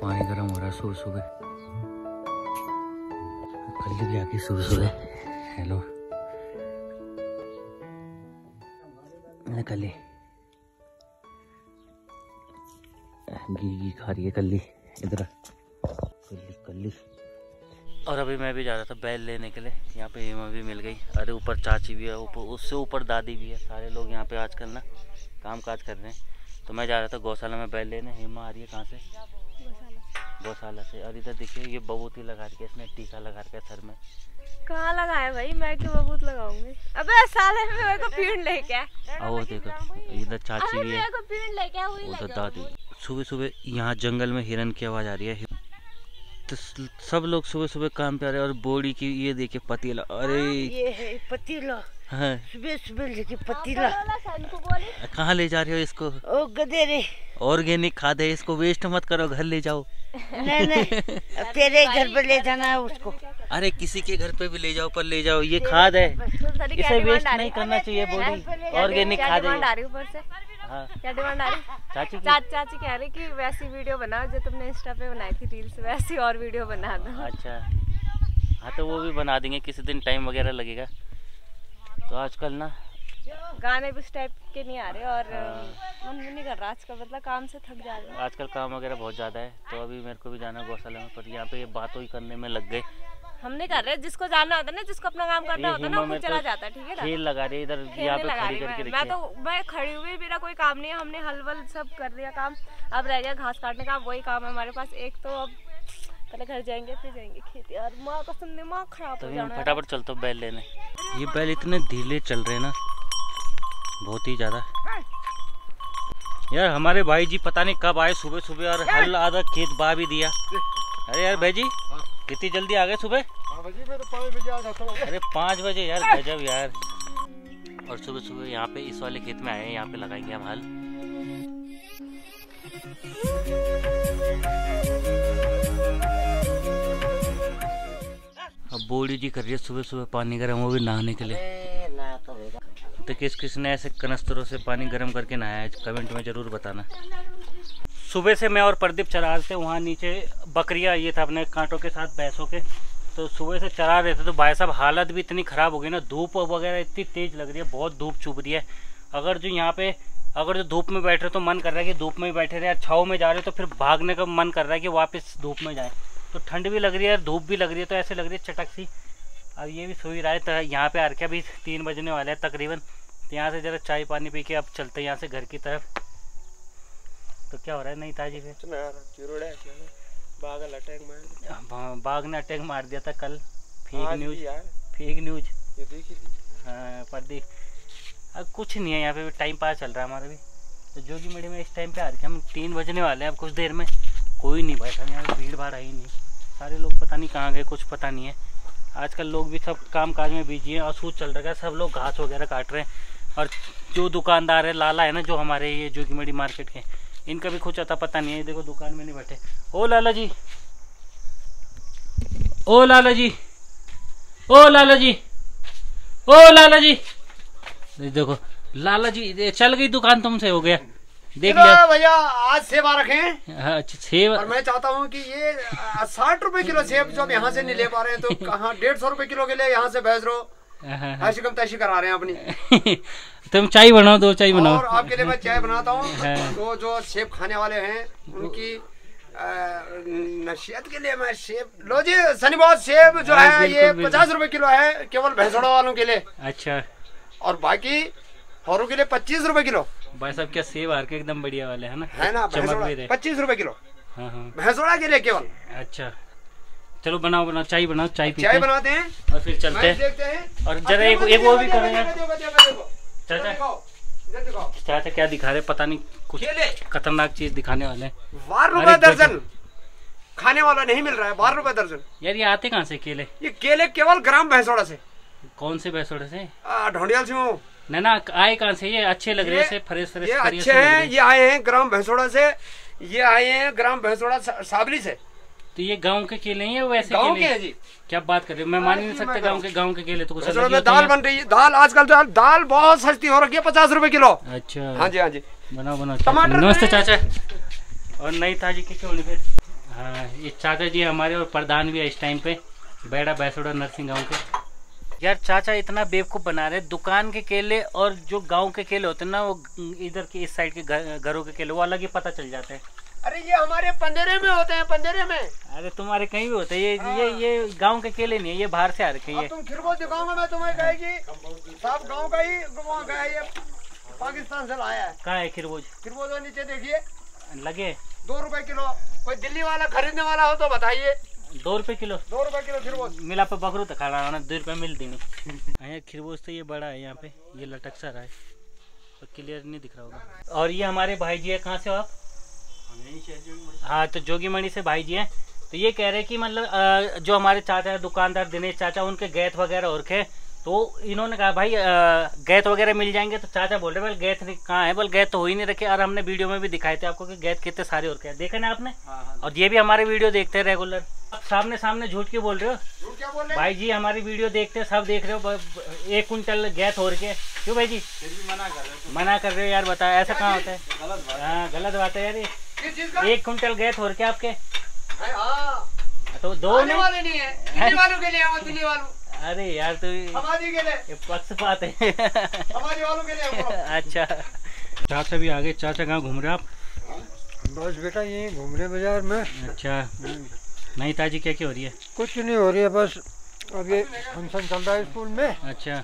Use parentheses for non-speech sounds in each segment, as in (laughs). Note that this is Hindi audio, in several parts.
पानी गर्म हो रहा है, सुबह सुबह। कल भी आके सुबह सुबह। हेलो। कली घी घी खा रही है कल्ली इधर कल्ली कल्ली और अभी मैं भी जा रहा था बैल लेने के लिए। यहाँ पे हेमा भी मिल गई। अरे ऊपर चाची भी है, ऊपर उससे ऊपर दादी भी है। सारे लोग यहाँ पे आजकल ना काम काज कर रहे हैं। तो मैं जा रहा था गौशाला में बैल लेने। हेमा आ रही है कहाँ से? गौशाला से। और इधर देखिए ये बबूती लगा रही है इसने टीका लगा रखा है सर में। कहाँ लगाए भाई? मैं क्यों बबूत लगाऊँगी? अबे साले में मेरे को भीड़ लेके आ और देखो इधर चाची भी है। मेरे को भीड़ लेके वही उधर दादी। सुबह सुबह यहाँ जंगल में हिरन की आवाज़ आ रही है। तो सब लोग सुबह सुबह काम पे आ रहे हैं और बोड़ी की ये देखिए पतीला। अरे। ये है पतीला। हाँ। सुबह सुबह लेके पतीला। कहाँ ले जा रहे हो इसको? ओ गधेरे ऑर्गेनिक खाद है इसको वेस्ट मत करो घर ले जाओ। नहीं नहीं (laughs) तेरे घर पर ले जाना है उसको। अरे किसी के घर पे भी ले जाओ पर ले जाओ ये खाद है। इसे वेस्ट नहीं करना चाहिए बॉडी ऑर्गेनिक खाद है हाँ क्या डिमांड आ रही चाची की। चा, चाची कह रही कि वैसी वीडियो बनाओ जो तुमने इंस्टा पे बनाई थी रील्स वैसी और वीडियो बना दो। अच्छा। हाँ तो वो भी बना देंगे किसी दिन टाइम वगैरह लगेगा। तो आजकल ना गाने भी उस टाइप के नहीं आ रहे और मन भी नहीं कर रहा। आजकल मतलब काम से थक जा रहे हैं। आजकल काम वगैरह बहुत ज़्यादा है तो अभी मेरे को भी जाना है गौशाला में पर यहाँ पे ये बातों ही करने में लग गए। हम नहीं कर रहे जिसको जाना होता है ना जिसको अपना काम करना होता है ना वो चला जाता है ठीक है ना? खेल लगा रही इधर यहाँ पे खड़ी करके मैं। मैं तो मैं खड़ी हुई मेरा कोई काम नहीं है हमने हल वल सब कर दिया काम। अब रह गया घास काटने का वही काम है हमारे पास। एक तो अब पहले घर जाएँगे फिर जाएँगे खेती। और माँ कसम दिमाग खराब हो तभी जाना फटाफट चलता हूँ बैल लेने। ये बैल इतने ढीले चल रहे हैं ना बहुत ही ज़्यादा। यार, हमारे भाई जी पता नहीं कब आए सुबह सुबह और हल, आधा खेत बा भी दिया। अरे यार भाई जी कितनी जल्दी आ गए सुबह? अरे पाँच बजे, यार, गजब यार। और सुबह सुबह यहाँ पे इस वाले खेत में आए हैं, यहाँ पे लगाएँगे हम हल। अब बोड़ी जी कर रही है सुबह सुबह पानी गर्म, वो भी नहाने के लिए। तो किस किस ने ऐसे कनस्तरों से पानी गर्म करके नहाया है, कमेंट में ज़रूर बताना। सुबह से मैं और प्रदीप चरा रहे थे, वहाँ नीचे बकरियाँ ये था अपने कांटों के साथ भैंसों के। तो सुबह से चरा रहे थे तो भाई साहब हालत भी इतनी ख़राब हो गई ना, धूप वगैरह इतनी तेज़ लग रही है, बहुत धूप चुभ रही है। अगर जो यहाँ पे, अगर जो धूप में बैठ रहे तो मन कर रहा है कि धूप में बैठे रहे या छाव में जा रहे तो फिर भागने का मन कर रहा है कि वापस धूप में जाए। तो ठंड भी लग रही है, धूप भी लग रही है तो ऐसे लग रही है चटक सी। अब ये भी सो ही रहा है तो यहाँ पे आरके अभी तीन बजने वाले हैं तकरीबन। तो यहाँ से जरा चाय पानी पी के अब चलते हैं यहाँ से घर की तरफ़। तो क्या हो रहा है? नहीं ताजी फिर। बा- बाघ ने अटैक मार दिया। था कल। फेक न्यूज़ फेक न्यूज़ हाँ प्रदीप अब कुछ नहीं है यहाँ पे टाइम पास चल रहा है हमारा भी। तो जोगी मेडी में इस टाइम पे आ रखे हम तीन बजने वाले हैं अब कुछ देर में। कोई नहीं भाई साहब यहाँ भीड़ भाड़ आई नहीं। सारे लोग पता नहीं कहाँ गए कुछ पता नहीं है। आजकल लोग भी सब काम काज में बिज़ी हैं और सूद चल रहा है, सब लोग घास वगैरह काट रहे हैं। और जो दुकानदार है, लाला है ना, जो हमारे ये जोगी मेडी मार्केट के, इनका भी कुछ अता पता नहीं है। देखो, दुकान में नहीं बैठे। ओ लाला जी। ओ लाला जी। ओ लाला जी। ओ लाला जी। देखो, लाला जी चल गई दुकान तुमसे, हो गया। देख लिया। भैया आज सेब आ रखे। हाँ, अच्छा सेब और मैं चाहता हूँ कि ये साठ रुपए किलो सेब जो हम यहाँ से नहीं ले पा रहे हैं तो (laughs) कहाँ डेढ़ सौ रुपए किलो के लिए यहाँ से भेज रहो हाँ, ऐसी कम तैसी करा रहे हैं अपनी। (laughs) तुम चाय बनाओ दो चाय बनाओ। और आपके लिए मैं चाय बनाता हूँ। हाँ। तो जो सेब खाने वाले हैं उनकी नसीहत के लिए मैं सेब लो जी सनी बहुत सेब जो हाँ, है ये पचास रुपए किलो है केवल भैंसोड़ा वालों के लिए। अच्छा। और बाकी औरों के लिए पच्चीस रुपए किलो। भाई साहब क्या सेब हार के एकदम बढ़िया वाले है ना? है ना चमक भी पच्चीस रूपए किलो। हाँ हाँ। भैंसोड़ा के लिए केवल। अच्छा। चलो बनाओ बनाओ चाय बनाओ चाय पीते चाय बनाते हैं। और फिर चलते हैं। देखते हैं। और जरा एक एक वो भी करो यार चाचा चाचा क्या दिखा रहे पता नहीं कुछ खतरनाक चीज़ दिखाने वाले बारह अरे रुपए दर्जन। खाने वाला नहीं मिल रहा है बारह रुपए दर्जन। यार ये आते कहाँ से केले? ये केले केवल ग्राम भैंसोड़ा से। कौन से भैंसोड़े से? ढोंडियाल से हूँ। ना ना आए कहाँ से? ये अच्छे लग रहे हैं फ्रेश फ्रेश ये अच्छे हैं। ये आए हैं ग्राम भैंसोड़ा से। ये आए हैं ग्राम भैंसोड़ा साबली से। तो ये गाँव के केले हैं वैसे गाँव के हैं जी। क्या बात कर रहे हो? मैं मान ही नहीं सकता गाँव के गाँव के केले तो कुछ में दाल बन रही है। दाल आजकल तो दाल बहुत सस्ती हो रखी है पचास रुपए किलो। अच्छा। हाँ जी हाँ जी। बनाओ बनाओ टमाटर नमस्ते चाचा। और नई ताजी के क्यों फिर? हाँ ये चाचा जी हमारे और प्रधान भी है इस टाइम पे बेड़ा बैसोड़ा नरसिंह गाँव के। यार चाचा इतना बेवकूफ़ बना रहे दुकान के केले और जो गाँव के केले होते हैं ना वो इधर के इस साइड के घर- घरों के केले वो अलग ही पता चल जाते हैं। अरे ये हमारे पंदेरे में होते हैं पंदेरे में। अरे तुम्हारे कहीं भी होते हैं। ये ये ये गाँव के केले नहीं है ये बाहर से आ रखे हैं। तुम खिरगो दिखाऊँगा मैं तुम्हें कहेगी साहब गाँव का ही का है ये पाकिस्तान से लाया है। कहाँ है खिरबूज खिरगो तो नीचे देखिए। लगे। दो रुपए किलो कोई दिल्ली वाला खरीदने वाला हो तो बताइए। दो रुपए किलो। दो रुपए किलो खिरगोश मिला पे बकरू तो खा रहा दो रुपए मिल दी नहीं यहाँ खिरबूज तो ये बड़ा है यहाँ पे ये लटक सा रहा है। तो क्लियर नहीं दिख रहा होगा। और ये हमारे भाई जी है कहाँ से हो आप? हाँ तो जोगी मणि से भाई जी हैं। तो ये कह रहे हैं कि मतलब जो हमारे चाचा है दुकानदार दिनेश चाचा उनके गैत वगैरह और खे। तो इन्होंने कहा भाई गैत वगैरह मिल जाएँगे। तो चाचा बोल रहे बोल गैत नहीं- कहाँ है? बोल गैत तो हो ही नहीं रखे। और हमने वीडियो में भी दिखाए थे आपको कि गैत कितने सारे और क्या है। देखे ना आपने? हाँ, हाँ, और ये भी हमारे वीडियो देखते हैं रेगुलर आप सामने सामने झूठ क्यों बोल रहे हो? क्या बोल रहे भाई जी हमारी वीडियो देखते हैं सब देख रहे हो एक कुंटल गैस हो रही है। क्यों भाई जी? मना कर रहे हो यार बता ऐसा कहाँ होता है? हाँ। गलत बात है यार एक कुंटल गैस हो रही है आपके हाँ। तो दो वाले नहीं है। अरे यार तो ये समाधि के लिए। ये पक्षपात है। वालों के लिए (laughs) अच्छा। चाचा भी आगे चाचा कहाँ घूम रहे आप? बस बेटा यहीं घूम रहे बाज़ार में। अच्छा। नहीं ताजी क्या क्या हो रही है? कुछ नहीं हो रही है बस अब ये फ़ंक्शन चल रहा है स्कूल में। अच्छा।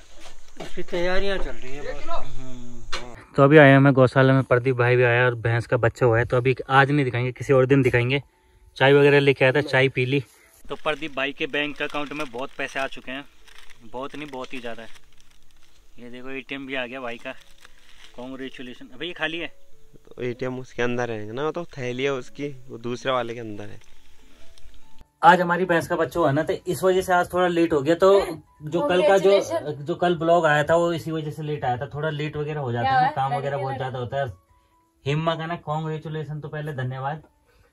उसकी तैयारियाँ चल रही है बस। तो अभी आया मैं गौशाला में प्रदीप भाई भी आया और भैंस का बच्चा हुआ है। तो अभी आज नहीं दिखाएँगे किसी और दिन दिखाएँगे। चाय वगैरह लेके आया था चाय पी ली। तो प्रदीप भाई के बैंक अकाउंट में बहुत पैसे आ चुके हैं। बहुत नहीं बहुत ही ज़्यादा है। ये देखो एटीएम भी आ गया भाई का। कॉन्ग्रेचुलेशन अभी ये खाली है? तो एटीएम उसके अंदर है ना तो थैली है उसकी वो दूसरे वाले के अंदर है। आज हमारी भैंस का बच्चा हुआ ना तो इस वजह से आज थोड़ा लेट हो गया। तो जो कल का जो जो कल ब्लॉग आया था वो इसी वजह से लेट आया था। थोड़ा लेट वगैरह हो जाता है ना काम वगैरह बहुत ज़्यादा होता है। हिम्मा का ना कॉन्ग्रेचुलेशन तो पहले धन्यवाद।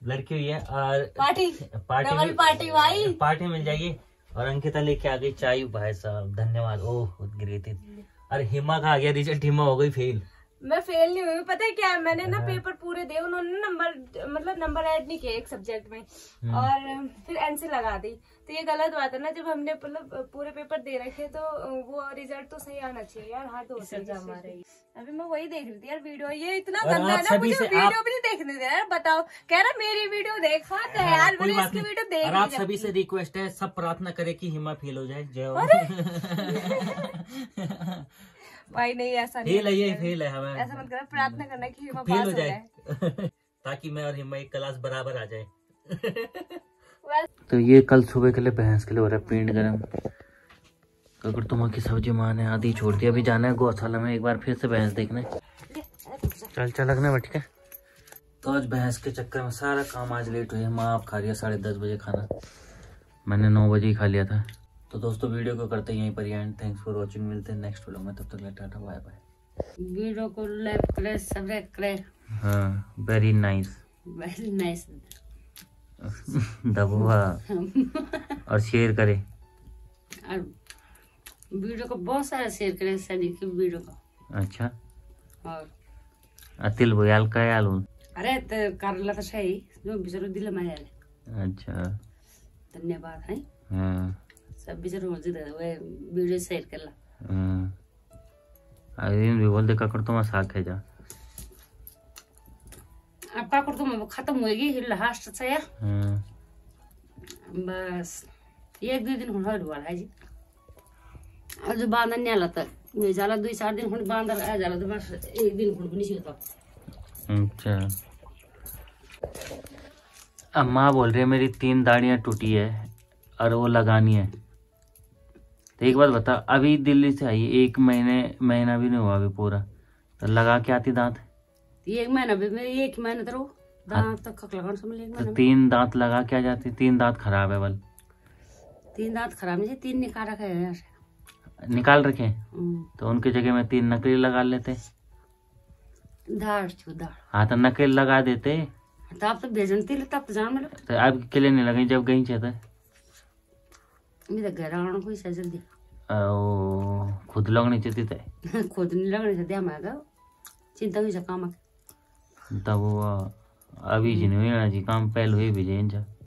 लड़की हुई है और पार्टी। पार्टी डबल पार्टी भाई। पार्टी मिल जाएगी। और अंकिता लेके आ गई चाय। भाई साहब धन्यवाद। ओह ग्रेट और हिमा का आ गया रिज़ल्ट हिमा हो गई फेल। मैं फेल नहीं हुई पता है क्या है? मैंने ना हाँ। पेपर पूरे दिए उन्होंने नंबर मतलब नंबर ऐड नहीं किया एक सब्जेक्ट में। हम्म। और फिर एन से लगा दी। तो ये गलत बात है ना जब हमने मतलब पूरे पेपर दे रखे तो वो रिज़ल्ट तो सही आना चाहिए यार हाँ तो अभी मैं वही देख रही थी यार वीडियो ये इतना गंदा है ना मुझे वीडियो आप- भी नहीं देखने दे यार बताओ कह रहा मेरी वीडियो देखा तो यार कोई मैंने इसकी वीडियो देख और आप सभी से रिक्वेस्ट है सब प्रार्थना करें कि हिमा फेल हो जाए। जय हो। (laughs) भाई नहीं ऐसा नहीं फेल है ये फेल है हमें। ऐसा मत करो प्रार्थना करना कि हिमा फेल पास हो जाए। (laughs) ताकि मैं और हिम्मा एक क्लास बराबर आ जाए। तो ये कल सुबह के लिए भैंस के लिए हो रहा है पिंड गरम। अगर तुम की सब्ज़ी माँ ने आधी छोड़ दी अभी जाना है गौशाला में एक बार फिर से भैंस देखने। चल चल लगने बैठ के। तो आज भैंस के चक्कर में सारा काम आज लेट हुई है माँ आप खा रही है साढ़े दस बजे खाना। मैंने नौ बजे ही खा लिया था। तो दोस्तों वीडियो को करते हैं यहीं पर एंड थैंक्स फॉर वॉचिंग मिलते हैं नेक्स्ट वीडियो में. तब तक ले टाटा बाय बाय वीडियो को लाइक करें सब्सक्राइब करें। हाँ वेरी नाइस वेरी नाइस दबुआ और शेयर करें। और वीडियो को बहुत सारा शेयर करें सनी की वीडियो को। अच्छा। और अतिल बोयाल का याल अरे तो करला तो सही जो बिचारो दिल में अच्छा। धन्यवाद है। हाँ। सब दे वे वीडियो शेयर करला हाँ। अरे भी बोल दे ककड़ तो साग है जा। अब करतो मैं खत्म होएगी लास्ट से हाँ। बस एक दुई दिन है जी। और जो बांधन नहीं आला तक ये जाला दुई चार दिन हुन बांधर आ जाला तो बस एक दिन हुन नहीं सीखता अच्छा। अब माँ बोल रही है मेरी तीन दाढ़ियाँ टूटी है और वो लगानी है। तो एक बात बता अभी दिल्ली से आई एक महीने महीना भी नहीं हुआ अभी पूरा। तो लगा के आती दांत? एक महीना भी मैं एक महीना तो दांत तक खक समझ तो तीन दांत लगा के आ जाती? तीन दांत खराब है बल। तीन दांत खराब नहीं तीन निकाल रखे हैं यार। निकाल रखे हम्म, तो उनकी जगह में तीन नकली लगा लेते। हाँ तो नकली लगा देते। तो आप तो भेजन तब तो जान मिलो तो अब के लिए नहीं लगी जब गई थे तो मैं तो घर आना कोई सा जल्दी ओ, खुद लगनी चाहिए चाहती थे (laughs) खुद नहीं लगने से दिया मैं चिंता हुई से काम तब वो अभी जी काम पहले हुए भी जाइन जा